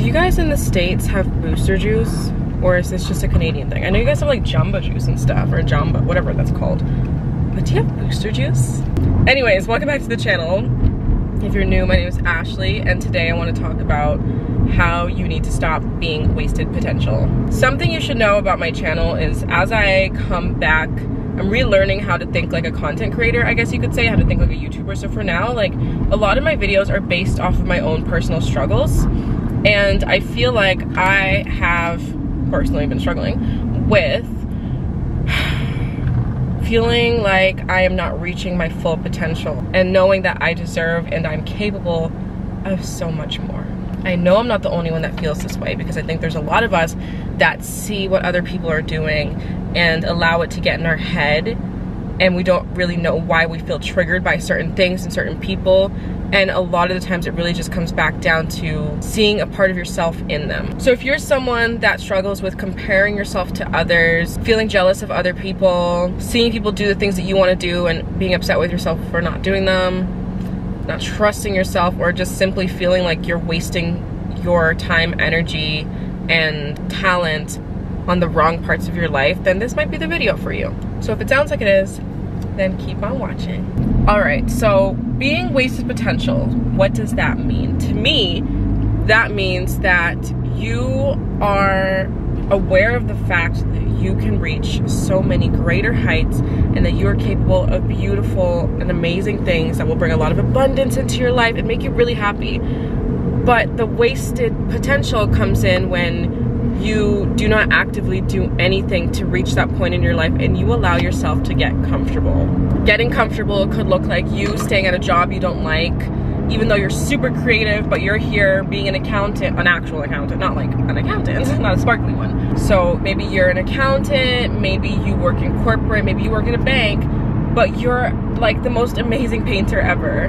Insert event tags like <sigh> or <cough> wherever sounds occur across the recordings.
Do you guys in the States have booster juice? Or is this just a Canadian thing? I know you guys have like Jamba juice and stuff, or Jamba, whatever that's called. But do you have booster juice? Anyways, welcome back to the channel. If you're new, my name is Ashley, and today I want to talk about how you need to stop being wasted potential. Something you should know about my channel is as I come back, I'm relearning how to think like a content creator, I guess you could say, how to think like a YouTuber. So for now, like a lot of my videos are based off of my own personal struggles. And I feel like I have personally been struggling with <sighs> feeling like I am not reaching my full potential and knowing that I deserve and I'm capable of so much more. I know I'm not the only one that feels this way because I think there's a lot of us that see what other people are doing and allow it to get in our head and we don't really know why we feel triggered by certain things and certain people and a lot of the times it really just comes back down to seeing a part of yourself in them. So if you're someone that struggles with comparing yourself to others, feeling jealous of other people, seeing people do the things that you want to do and being upset with yourself for not doing them, not trusting yourself or just simply feeling like you're wasting your time, energy, and talent on the wrong parts of your life, then this might be the video for you. So if it sounds like it is, then keep on watching. All right, so being wasted potential, what does that mean? To me, that means that you are aware of the fact that you can reach so many greater heights and that you are capable of beautiful and amazing things that will bring a lot of abundance into your life and make you really happy. But the wasted potential comes in when you do not actively do anything to reach that point in your life and you allow yourself to get comfortable. Getting comfortable could look like you staying at a job you don't like, even though you're super creative, but you're here being an accountant, an actual accountant, not like an accountant, mm-hmm. not a sparkly one. So maybe you're an accountant, maybe you work in corporate, maybe you work in a bank, but you're like the most amazing painter ever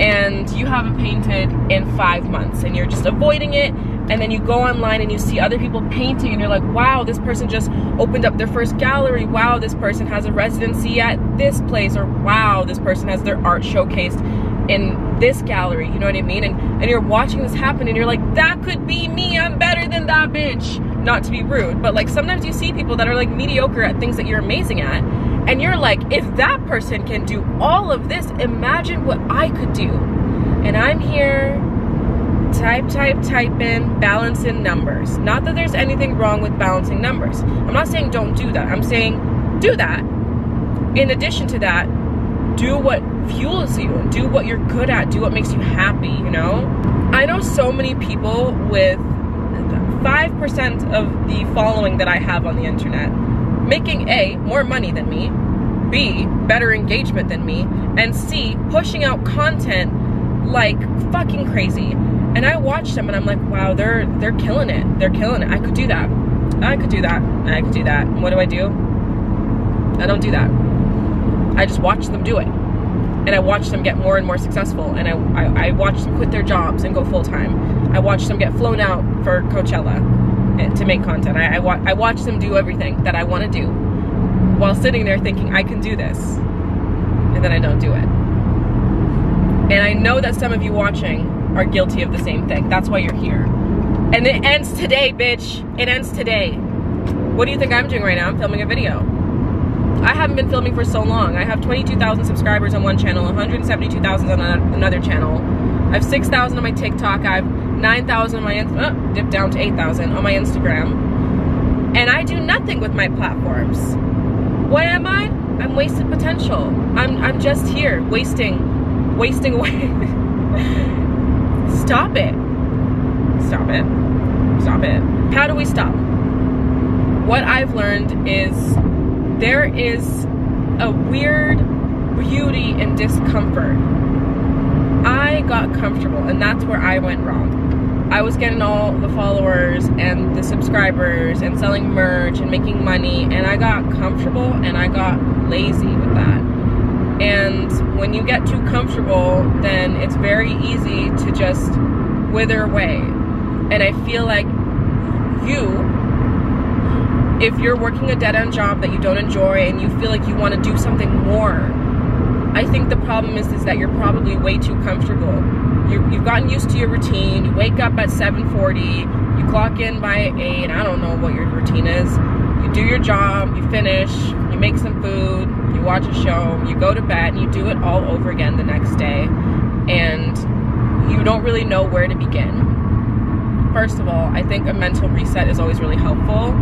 and you haven't painted in five months and you're just avoiding it and then you go online and you see other people painting and you're like wow this person just opened up their first gallery. Wow this person has a residency at this place. Or wow this person has their art showcased in this gallery. You know what i mean? And and you're watching this happen and you're like that could be me. I'm better than that bitch. Not to be rude but like sometimes you see people that are like mediocre at things that you're amazing at and you're like if that person can do all of this imagine what i could do. And i'm here type, type, type in, balance in numbers. Not that there's anything wrong with balancing numbers. I'm not saying don't do that. I'm saying do that. In addition to that, do what fuels you and do what you're good at, do what makes you happy, you know? I know so many people with 5% of the following that I have on the internet making A, more money than me, B, better engagement than me, and C, pushing out content like fucking crazy. And I watched them and I'm like, wow, they're they're killing it. They're killing it. I could do that. I could do that. I could do that. And what do I do? I don't do that. I just watch them do it. And I watch them get more and more successful. And I, I, I watch them quit their jobs and go full time. I watch them get flown out for Coachella eh, to make content. I, I, wa I watch them do everything that I want to do while sitting there thinking, I can do this. And then I don't do it. And I know that some of you watching are guilty of the same thing. That's why you're here. And it ends today, bitch. It ends today. What do you think I'm doing right now? I'm filming a video. I haven't been filming for so long. I have 22,000 subscribers on one channel, 172,000 on another channel. I have 6,000 on my TikTok. I have 9,000 on my, oh, dipped down to 8,000 on my Instagram. And I do nothing with my platforms. What am I? I'm wasted potential. I'm, I'm just here wasting, wasting away. <laughs> Stop it. Stop it. Stop it. How do we stop? What I've learned is there is a weird beauty in discomfort. I got comfortable, and that's where I went wrong. I was getting all the followers and the subscribers and selling merch and making money, and I got comfortable and I got lazy with that. And when you get too comfortable, then it's very easy to just wither away. And I feel like you, if you're working a dead end job that you don't enjoy and you feel like you want to do something more, I think the problem is, is that you're probably way too comfortable. you, you've gotten used to your routine. You wake up at 7:40. You clock in by eight. I don't know what your routine is. You do your job. You finish. Make some food. You watch a show. You go to bed. And you do it all over again the next day, and you don't really know where to begin. First of all, I think a mental reset is always really helpful.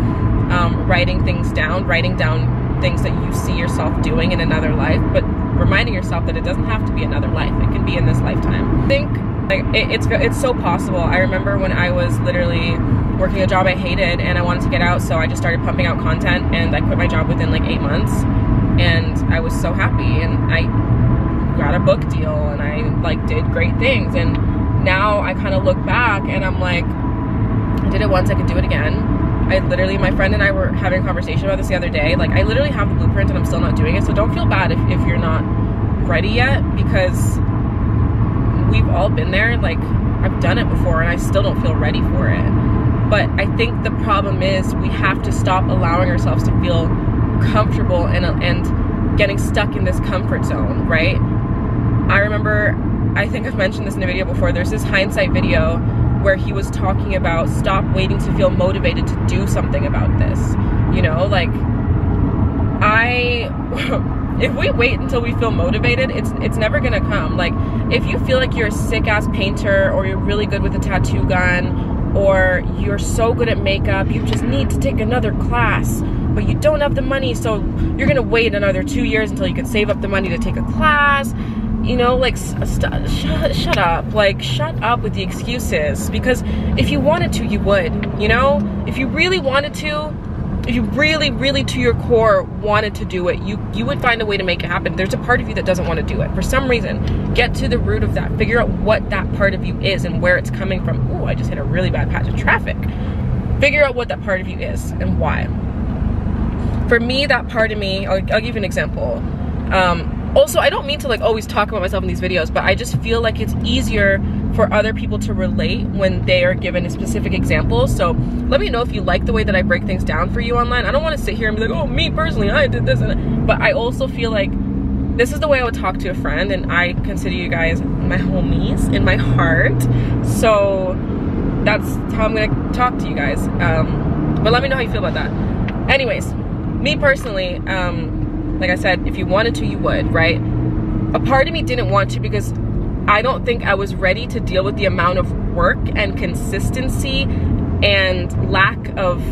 Um, writing things down, writing down things that you see yourself doing in another life, but reminding yourself that it doesn't have to be another life. It can be in this lifetime. I think like it, it's it's so possible. I remember when I was literally working a job I hated and I wanted to get out, so I just started pumping out content and I quit my job within like eight months, and I was so happy and I got a book deal and I like did great things. And now I kind of look back and I'm like I did it once I could do it again. I literally my friend and I were having a conversation about this the other day. Like I literally have the blueprint and I'm still not doing it so don't feel bad if, if you're not ready yet because we've all been there. Like I've done it before and I still don't feel ready for it but I think the problem is we have to stop allowing ourselves to feel comfortable and and getting stuck in this comfort zone right I remember, I think I've mentioned this in a video before, there's this hindsight video where he was talking about stop waiting to feel motivated to do something about this. You know, like, I, <laughs> if we wait until we feel motivated, it's it's never gonna come. Like, if you feel like you're a sick ass painter or you're really good with a tattoo gun or you're so good at makeup, you just need to take another class, but you don't have the money, so you're gonna wait another two years until you can save up the money to take a class. You know like uh, st- uh, shut, shut up. Like shut up with the excuses because if you wanted to you would you know? If you really wanted to you really really to your core wanted to do it you you would find a way to make it happen. There's a part of you that doesn't want to do it. For some reason get to the root of that. Figure out what that part of you is and where it's coming from. Oh i just hit a really bad patch of traffic. Figure out what that part of you is and why. For me that part of me i'll, I'll give you an example. Um, also i don't mean to like always talk about myself in these videos but i just feel like it's easier for other people to relate when they are given a specific example. So let me know if you like the way that i break things down for you online. I don't want to sit here and be like oh me personally i did this but i also feel like this is the way i would talk to a friend and i consider you guys my homies in my heart. So that's how i'm gonna talk to you guys. Um, but let me know how you feel about that. Anyways me personally um, like I said, if you wanted to, you would, right? A part of me didn't want to because I don't think I was ready to deal with the amount of work and consistency and lack of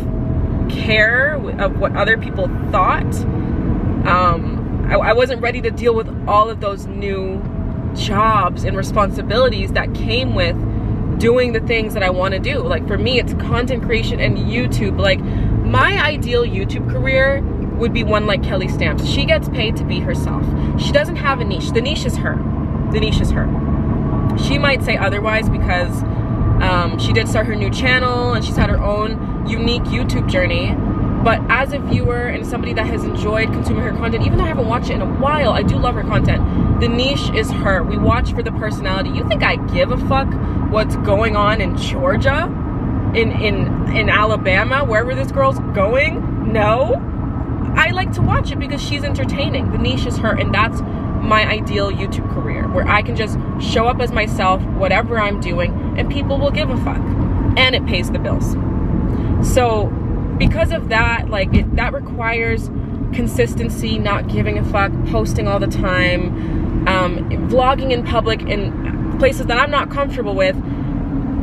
care of what other people thought. Um, I, I wasn't ready to deal with all of those new jobs and responsibilities that came with doing the things that I want to do. Like for me, it's content creation and YouTube. Like my ideal YouTube career would be one like Kelly Stamps. She gets paid to be herself. She doesn't have a niche. The niche is her. The niche is her. She might say otherwise because um, she did start her new channel and she's had her own unique YouTube journey. But as a viewer and somebody that has enjoyed consuming her content, even though I haven't watched it in a while, I do love her content. The niche is her. We watch for the personality. You think I give a fuck what's going on in Georgia? In in in Alabama, wherever this girl's going? No. I like to watch it because she's entertaining. The niche is her, and that's my ideal YouTube career where I can just show up as myself, whatever I'm doing, and people will give a fuck. And it pays the bills. So, because of that, like, it, that requires consistency, not giving a fuck, posting all the time, um, vlogging in public in places that I'm not comfortable with.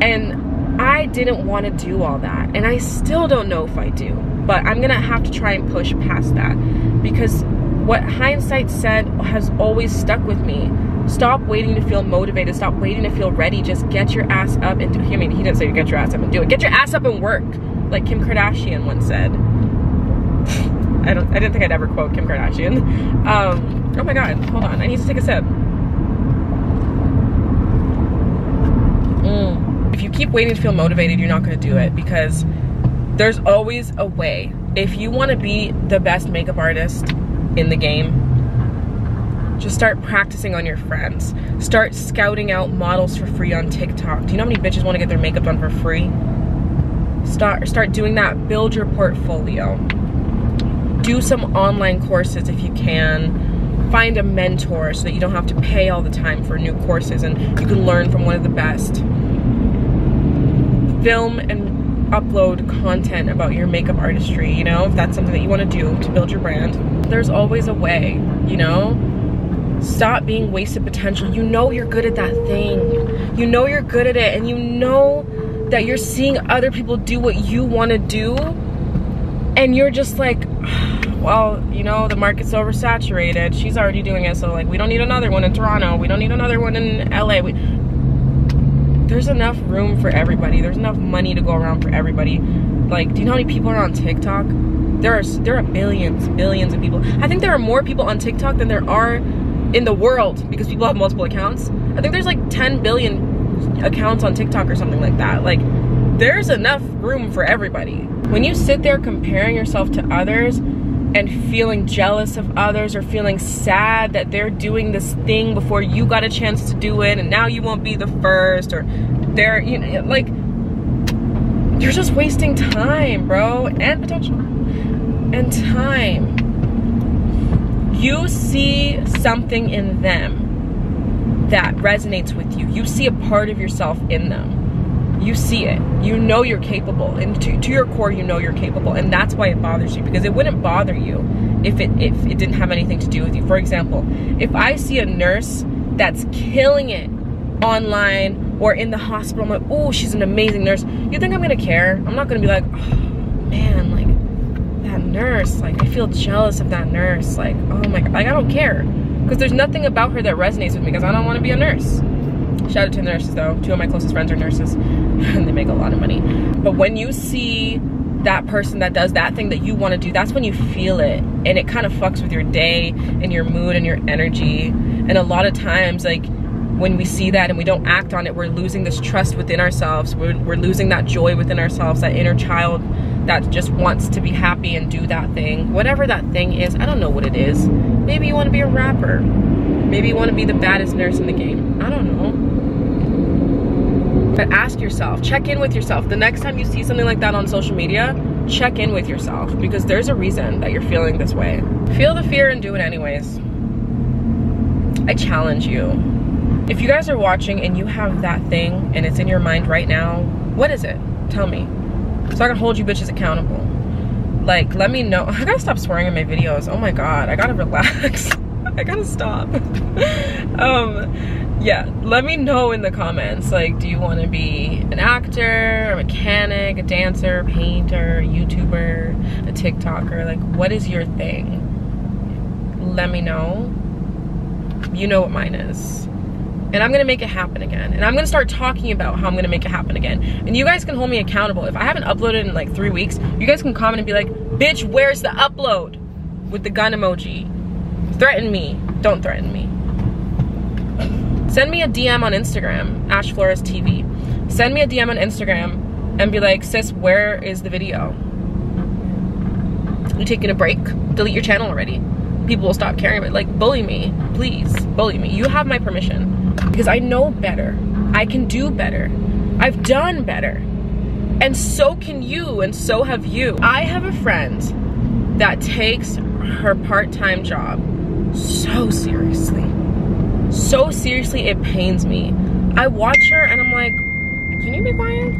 And I didn't want to do all that. And I still don't know if I do but I'm gonna have to try and push past that because what hindsight said has always stuck with me. Stop waiting to feel motivated. Stop waiting to feel ready. Just get your ass up and do it. I mean, he didn't say get your ass up and do it. Get your ass up and work, like Kim Kardashian once said. I don't. I didn't think I'd ever quote Kim Kardashian. Um, oh my God! Hold on. I need to take a sip. Mm. If you keep waiting to feel motivated, you're not going to do it because there's always a way. If you want to be the best makeup artist in the game, just start practicing on your friends. Start scouting out models for free on TikTok. Do you know how many bitches want to get their makeup done for free? Start start doing that. Build your portfolio. Do some online courses if you can find a mentor so that you don't have to pay all the time for new courses and you can learn from one of the best. Film and upload content about your makeup artistry, you know, if that's something that you want to do to build your brand. There's always a way, you know? Stop being wasted potential. You know you're good at that thing. You know you're good at it and you know that you're seeing other people do what you want to do and you're just like <sighs> well, you know, the market's oversaturated. She's already doing it, so like we don't need another one in Toronto. We don't need another one in LA. We, there's enough room for everybody. There's enough money to go around for everybody. Like, do you know how many people are on TikTok? There are there are billions, billions of people. I think there are more people on TikTok than there are in the world because people have multiple accounts. I think there's like 10 billion accounts on TikTok or something like that. Like, there's enough room for everybody. When you sit there comparing yourself to others, and feeling jealous of others or feeling sad that they're doing this thing before you got a chance to do it and now you won't be the first or they're you know like you're just wasting time bro and potential and time. You see something in them that resonates with you. You see a part of yourself in them you see it. You know you're capable. And to, to, your core you know you're capable. And that's why it bothers you because it wouldn't bother you if it if it didn't have anything to do with you. For example if i see a nurse that's killing it online or in the hospital i'm like oh she's an amazing nurse. You think i'm gonna care? I'm not gonna be like oh, man like that nurse like i feel jealous of that nurse like oh my god like i don't care. Because there's nothing about her that resonates with me because i don't want to be a nurse Shout out to the nurses though. Two of my closest friends are nurses <laughs> and they make a lot of money. But when you see that person that does that thing that you want to do, that's when you feel it. And it kind of fucks with your day and your mood and your energy. And a lot of times, like, when we see that and we don't act on it, we're losing this trust within ourselves. We're, we're losing that joy within ourselves, that inner child that just wants to be happy and do that thing. Whatever that thing is, I don't know what it is. Maybe you want to be a rapper. Maybe you want to be the baddest nurse in the game. I don't know. But ask yourself, check in with yourself. The next time you see something like that on social media, check in with yourself because there's a reason that you're feeling this way. Feel the fear and do it anyways. I challenge you. If you guys are watching and you have that thing and it's in your mind right now, what is it? Tell me. So I can hold you bitches accountable. Like, let me know. <laughs> I gotta stop swearing in my videos. Oh my god, I gotta relax. <laughs> I gotta stop. <laughs> um, yeah, let me know in the comments. Like, do you want to be an actor, a mechanic, a dancer, a painter, a YouTuber, a TikToker? Like, what is your thing? Let me know. You know what mine is. And I'm gonna make it happen again. And I'm gonna start talking about how I'm gonna make it happen again. And you guys can hold me accountable. If I haven't uploaded in like three weeks, you guys can comment and be like, bitch, where's the upload? With the gun emoji. Threaten me. Don't threaten me. Send me a DM on Instagram, Ash Flores TV. Send me a DM on Instagram and be like, sis, where is the video? You taking a break? Delete your channel already. People will stop caring, but like, bully me, please, bully me. You have my permission because I know better. I can do better. I've done better. And so can you, and so have you. I have a friend that takes her part-time job so seriously so seriously it pains me. I watch her and i'm like can you be quiet?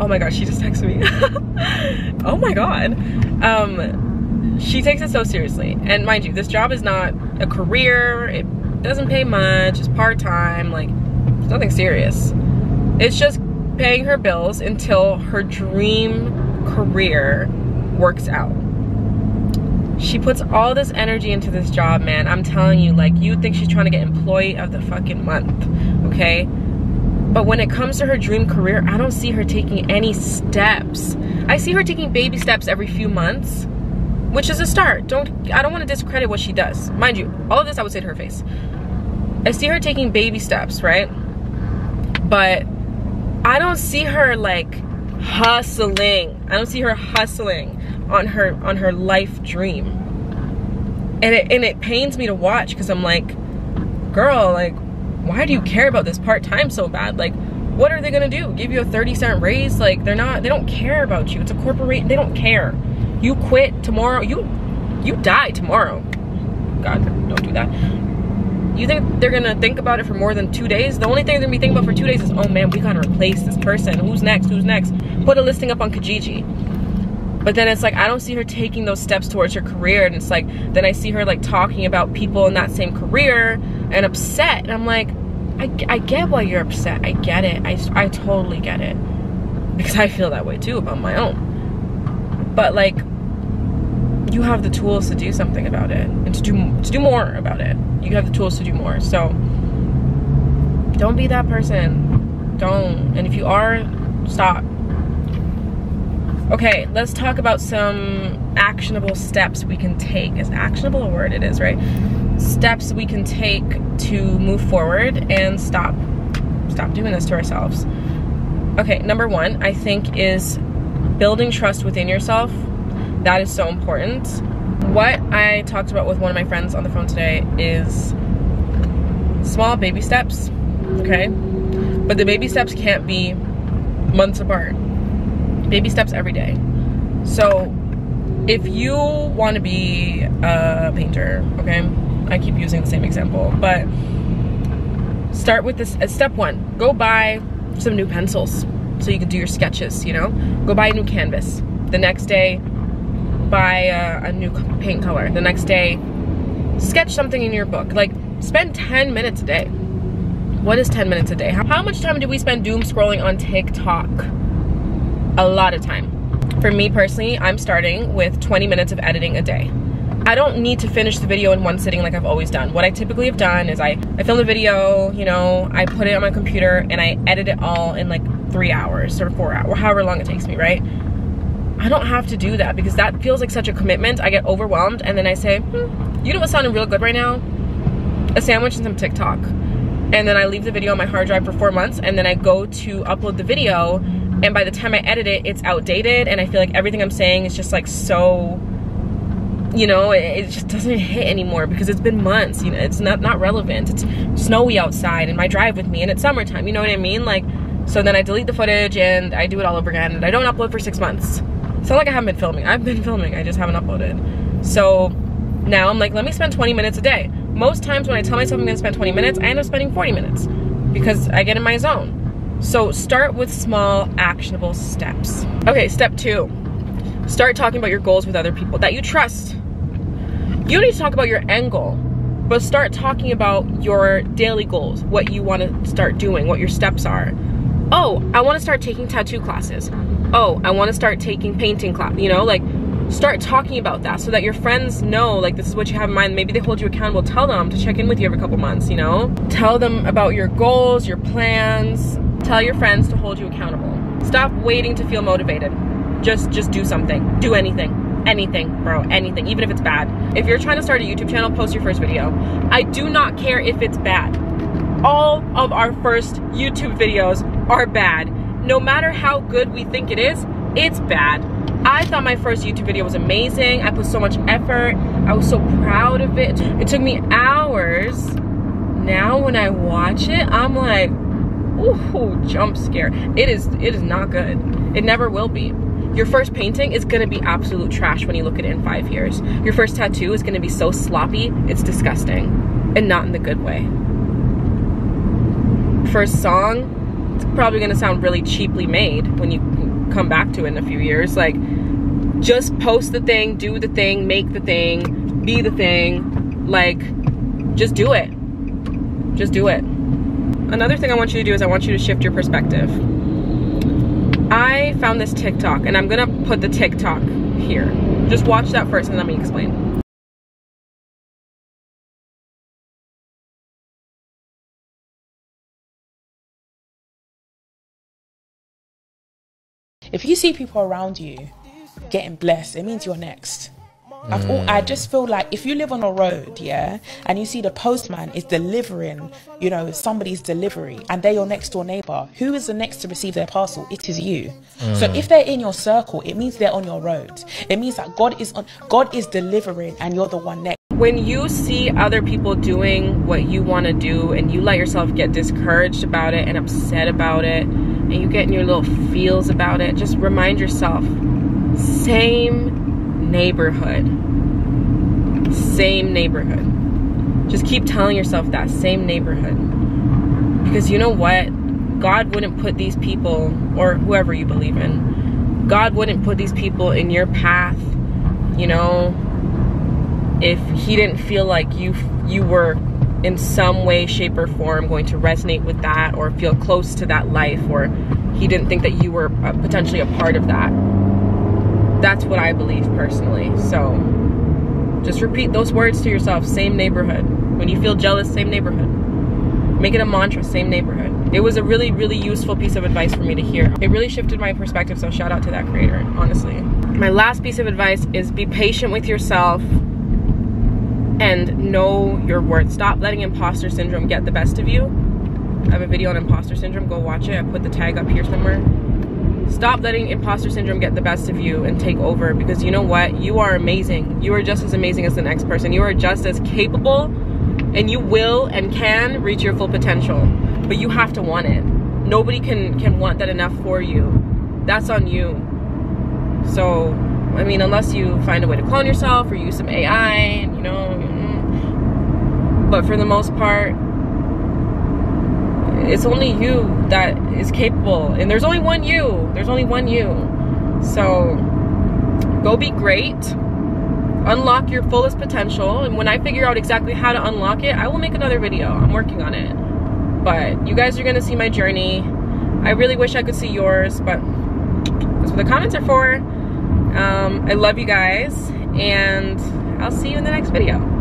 Oh my god she just texted me. <laughs> Oh my god. Um she takes it so seriously. And mind you this job is not a career. It doesn't pay much. It's part-time. Like it's nothing serious. It's just paying her bills until her dream career works out she puts all this energy into this job, man. I'm telling you, like, you think she's trying to get employee of the fucking month, okay? But when it comes to her dream career, I don't see her taking any steps. I see her taking baby steps every few months, which is a start. Don't I don't want to discredit what she does. Mind you, all of this I would say to her face. I see her taking baby steps, right? But I don't see her like hustling. I don't see her hustling on her on her life dream. And it and it pains me to watch because i'm like girl like why do you care about this part-time so bad? Like what are they gonna do? Give you a 30 cent raise? Like they're not they don't care about you. It's a corporate they don't care. You quit tomorrow you you die tomorrow. God, don't do that. You think they're gonna think about it for more than two days? The only thing they're gonna be thinking about for two days is, oh man, we gotta replace this person. Who's next? Who's next? Put a listing up on Kijiji. But then it's like, I don't see her taking those steps towards her career. And it's like, then I see her like talking about people in that same career and upset. And I'm like, I, I get why you're upset. I get it. I, I totally get it. Because I feel that way too about my own. But like, you have the tools to do something about it and to do to do more about it. You have the tools to do more. So don't be that person. Don't. And if you are, stop. Okay, let's talk about some actionable steps we can take. Is actionable a word? It is, right? Steps we can take to move forward and stop stop doing this to ourselves. Okay, number 1, I think is building trust within yourself that is so important. What I talked about with one of my friends on the phone today is small baby steps, okay? But the baby steps can't be months apart. Baby steps every day. So if you want to be a painter, okay? I keep using the same example, but start with this uh, step one. Go buy some new pencils so you can do your sketches, you know? Go buy a new canvas. The next day, buy a, a new paint color. The next day, sketch something in your book. Like, spend 10 minutes a day. What is 10 minutes a day? How, how much time do we spend doom scrolling on TikTok? A lot of time. For me personally, I'm starting with 20 minutes of editing a day. I don't need to finish the video in one sitting like I've always done. What I typically have done is I, I film the video, you know, I put it on my computer and I edit it all in like three hours or four hours, however long it takes me, right? I don't have to do that because that feels like such a commitment. I get overwhelmed and then I say, hmm, you know what's sounding real good right now? A sandwich and some TikTok. And then I leave the video on my hard drive for four months and then I go to upload the video and by the time I edit it, it's outdated and I feel like everything I'm saying is just like so, you know, it, it just doesn't hit anymore because it's been months, you know, it's not, not relevant. It's snowy outside and my drive with me and it's summertime, you know what I mean? Like, so then I delete the footage and I do it all over again and I don't upload for six months. It's not like I haven't been filming. I've been filming, I just haven't uploaded. So now I'm like, let me spend 20 minutes a day. Most times when I tell myself I'm gonna spend 20 minutes, I end up spending 40 minutes because I get in my zone. So start with small, actionable steps. Okay, step two, start talking about your goals with other people that you trust. You don't need to talk about your end goal, but start talking about your daily goals, what you wanna start doing, what your steps are. Oh, I wanna start taking tattoo classes oh, I want to start taking painting class, you know, like start talking about that so that your friends know like this is what you have in mind. Maybe they hold you accountable. Tell them to check in with you every couple months, you know? Tell them about your goals, your plans. Tell your friends to hold you accountable. Stop waiting to feel motivated. Just just do something. Do anything. Anything, bro, anything, even if it's bad. If you're trying to start a YouTube channel, post your first video. I do not care if it's bad. All of our first YouTube videos are bad no matter how good we think it is, it's bad. I thought my first YouTube video was amazing. I put so much effort. I was so proud of it. It took me hours. Now when I watch it, I'm like, ooh, jump scare. It is, it is not good. It never will be. Your first painting is gonna be absolute trash when you look at it in five years. Your first tattoo is gonna be so sloppy, it's disgusting. And not in the good way. First song, it's probably gonna sound really cheaply made when you come back to it in a few years. Like, just post the thing, do the thing, make the thing, be the thing. Like, just do it. Just do it. Another thing I want you to do is I want you to shift your perspective. I found this TikTok, and I'm gonna put the TikTok here. Just watch that first and let me explain. If you see people around you getting blessed, it means you're next. Mm. I just feel like if you live on a road, yeah, and you see the postman is delivering, you know, somebody's delivery, and they're your next door neighbor, who is the next to receive their parcel? It is you. Mm. So if they're in your circle, it means they're on your road. It means that God is on, God is delivering, and you're the one next. When you see other people doing what you want to do, and you let yourself get discouraged about it and upset about it, and you get in your little feels about it, just remind yourself, same neighborhood. Same neighborhood. Just keep telling yourself that same neighborhood. Because you know what? God wouldn't put these people, or whoever you believe in, God wouldn't put these people in your path, you know, if He didn't feel like you you were in some way, shape, or form going to resonate with that or feel close to that life, or He didn't think that you were uh, potentially a part of that. That's what I believe personally. So just repeat those words to yourself same neighborhood. When you feel jealous, same neighborhood. Make it a mantra, same neighborhood. It was a really, really useful piece of advice for me to hear. It really shifted my perspective, so shout out to that creator, honestly. My last piece of advice is be patient with yourself and know your worth. Stop letting imposter syndrome get the best of you. I have a video on imposter syndrome, go watch it. I put the tag up here somewhere. Stop letting imposter syndrome get the best of you and take over because you know what? You are amazing. You are just as amazing as the next person. You are just as capable and you will and can reach your full potential. But you have to want it. Nobody can can want that enough for you. That's on you. So, I mean, unless you find a way to clone yourself or use some AI, you know, mm. but for the most part, it's only you that is capable. And there's only one you. There's only one you. So go be great. Unlock your fullest potential. And when i figure out exactly how to unlock it i will make another video. I'm working on it. But you guys are gonna see my journey. I really wish i could see yours but that's what the comments are for um, i love you guys and i'll see you in the next video